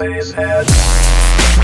Basehead.